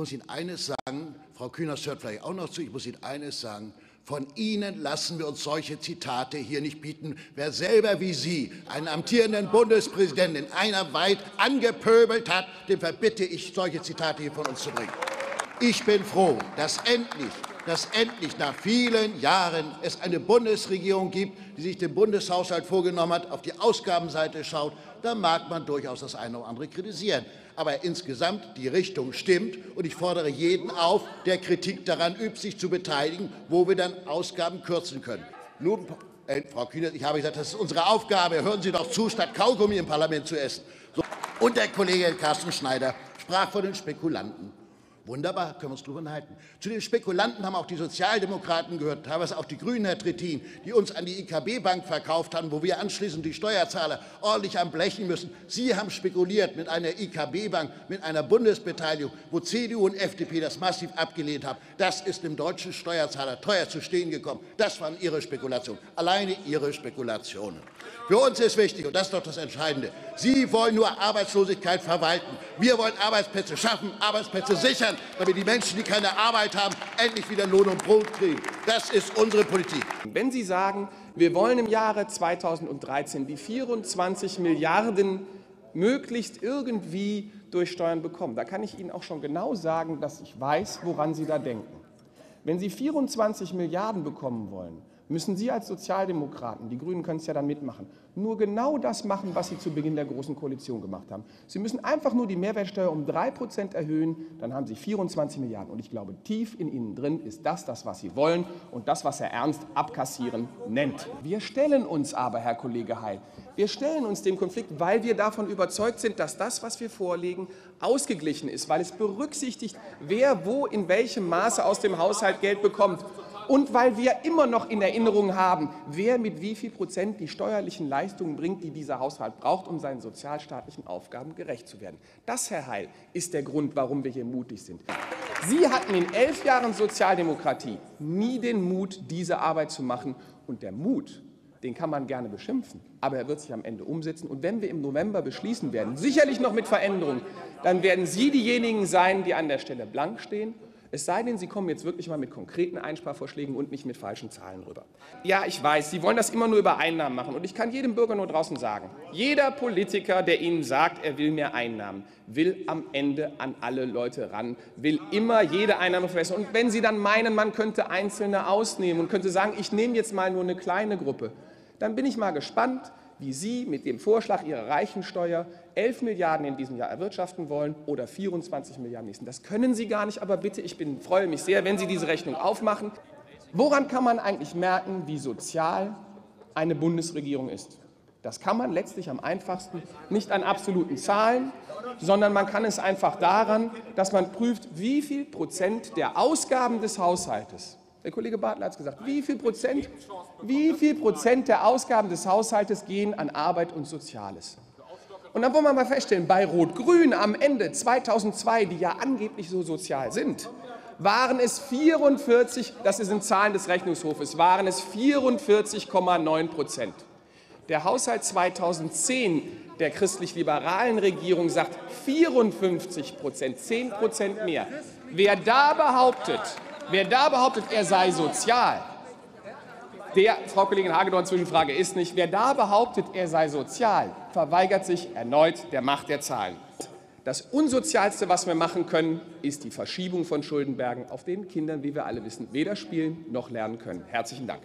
muss Ihnen eines sagen, Frau Kühners hört vielleicht auch noch zu, ich muss Ihnen eines sagen, von Ihnen lassen wir uns solche Zitate hier nicht bieten. Wer selber wie Sie einen amtierenden Bundespräsidenten in einer Weit angepöbelt hat, dem verbitte ich, solche Zitate hier von uns zu bringen. Ich bin froh, dass endlich dass endlich nach vielen Jahren es eine Bundesregierung gibt, die sich den Bundeshaushalt vorgenommen hat, auf die Ausgabenseite schaut. Da mag man durchaus das eine oder andere kritisieren. Aber insgesamt die Richtung stimmt, und ich fordere jeden auf, der Kritik daran übt, sich zu beteiligen, wo wir dann Ausgaben kürzen können. Nun, äh, Frau Kühnert, ich habe gesagt, das ist unsere Aufgabe. Hören Sie doch zu, statt Kaugummi im Parlament zu essen. So. Und der Kollege Carsten Schneider sprach von den Spekulanten. Wunderbar, können wir uns darüber unterhalten. Zu den Spekulanten haben auch die Sozialdemokraten gehört, teilweise auch die Grünen, Herr Trittin, die uns an die IKB-Bank verkauft haben, wo wir anschließend die Steuerzahler ordentlich am Blechen müssen. Sie haben spekuliert mit einer IKB-Bank, mit einer Bundesbeteiligung, wo CDU und FDP das massiv abgelehnt haben. Das ist dem deutschen Steuerzahler teuer zu stehen gekommen. Das waren Ihre Spekulationen, alleine Ihre Spekulationen. Für uns ist wichtig, und das ist doch das Entscheidende, Sie wollen nur Arbeitslosigkeit verwalten. Wir wollen Arbeitsplätze schaffen, Arbeitsplätze sichern, damit die Menschen, die keine Arbeit haben, endlich wieder Lohn und Brot kriegen. Das ist unsere Politik. Wenn Sie sagen, wir wollen im Jahre 2013 die 24 Milliarden möglichst irgendwie durch Steuern bekommen, da kann ich Ihnen auch schon genau sagen, dass ich weiß, woran Sie da denken. Wenn Sie 24 Milliarden bekommen wollen, müssen Sie als Sozialdemokraten, die Grünen können es ja dann mitmachen, nur genau das machen, was Sie zu Beginn der Großen Koalition gemacht haben. Sie müssen einfach nur die Mehrwertsteuer um 3 Prozent erhöhen, dann haben Sie 24 Milliarden. Und ich glaube, tief in Ihnen drin ist das das, was Sie wollen und das, was Herr Ernst abkassieren nennt. Wir stellen uns aber, Herr Kollege Heil, wir stellen uns dem Konflikt, weil wir davon überzeugt sind, dass das, was wir vorlegen, ausgeglichen ist, weil es berücksichtigt, wer wo in welchem Maße aus dem Haushalt Geld bekommt und weil wir immer noch in Erinnerung haben, wer mit wie viel Prozent die steuerlichen Leistungen bringt, die dieser Haushalt braucht, um seinen sozialstaatlichen Aufgaben gerecht zu werden. Das, Herr Heil, ist der Grund, warum wir hier mutig sind. Sie hatten in elf Jahren Sozialdemokratie nie den Mut, diese Arbeit zu machen. Und der Mut, den kann man gerne beschimpfen, aber er wird sich am Ende umsetzen. Und wenn wir im November beschließen werden, sicherlich noch mit Veränderungen, dann werden Sie diejenigen sein, die an der Stelle blank stehen es sei denn, Sie kommen jetzt wirklich mal mit konkreten Einsparvorschlägen und nicht mit falschen Zahlen rüber. Ja, ich weiß, Sie wollen das immer nur über Einnahmen machen. Und ich kann jedem Bürger nur draußen sagen, jeder Politiker, der Ihnen sagt, er will mehr Einnahmen, will am Ende an alle Leute ran, will immer jede Einnahme verbessern. Und wenn Sie dann meinen, man könnte Einzelne ausnehmen und könnte sagen, ich nehme jetzt mal nur eine kleine Gruppe, dann bin ich mal gespannt, wie Sie mit dem Vorschlag Ihrer Reichensteuer 11 Milliarden in diesem Jahr erwirtschaften wollen oder 24 Milliarden nächsten. Das können Sie gar nicht, aber bitte, ich bin, freue mich sehr, wenn Sie diese Rechnung aufmachen. Woran kann man eigentlich merken, wie sozial eine Bundesregierung ist? Das kann man letztlich am einfachsten nicht an absoluten Zahlen, sondern man kann es einfach daran, dass man prüft, wie viel Prozent der Ausgaben des Haushaltes der Kollege Bartler hat es gesagt. Wie viel, Prozent, wie viel Prozent der Ausgaben des Haushaltes gehen an Arbeit und Soziales? Und dann wollen wir mal feststellen, bei Rot-Grün am Ende 2002, die ja angeblich so sozial sind, waren es 44, das sind Zahlen des Rechnungshofes, waren es 44,9 Prozent. Der Haushalt 2010 der christlich-liberalen Regierung sagt 54 Prozent, 10 Prozent mehr. Wer da behauptet, Wer da behauptet, er sei sozial, der, Frau Kollegin Hagedorn, Zwischenfrage ist nicht, wer da behauptet, er sei sozial, verweigert sich erneut der Macht der Zahlen. Das Unsozialste, was wir machen können, ist die Verschiebung von Schuldenbergen, auf denen Kindern, wie wir alle wissen, weder spielen noch lernen können. Herzlichen Dank.